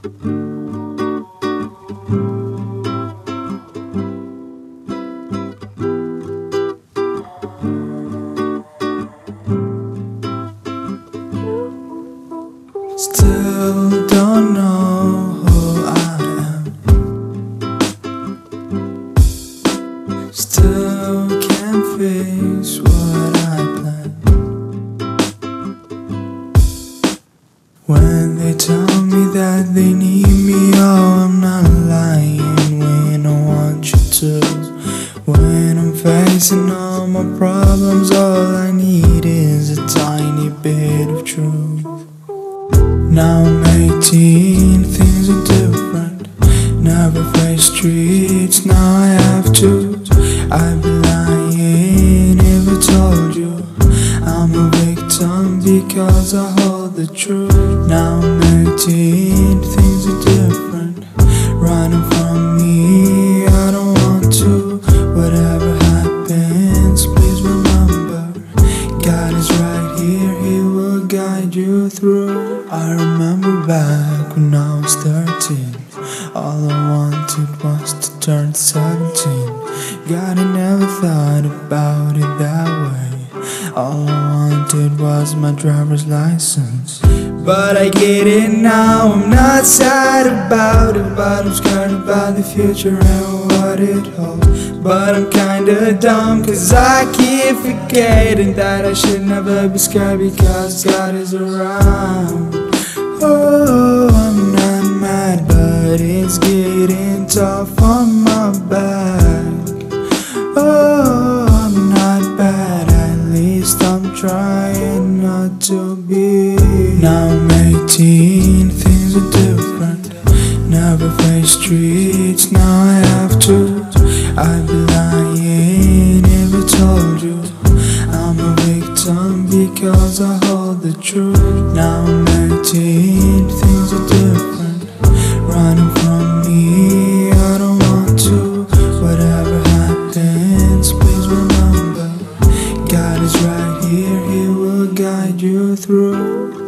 Still don't know who I am. Still can't face what I planned When they tell me they need me, oh, I'm not lying when I want you to. When I'm facing all my problems, all I need is a tiny bit of truth. Now I'm 18, things are different. Never face streets, now I have to. I'd be lying if I told you I'm a victim because I hold the truth. Now I'm 18, guide you through. I remember back when I was 13. All I wanted was to turn 17. God, I never thought about it that way. All I wanted was my driver's license. But I get it now, I'm not sad about it. But I'm scared about the future and what it holds. But I'm kinda dumb, cause I keep forgetting that I should never be scared because God is around. Oh, I'm not mad, but it's getting tough on my trying not to be. Now I'm 18, things are different. Never face streets, now I have to. I'd be lying if I told you I'm a victim because I hold the truth. Now I'm 18, things right here, He will guide you through.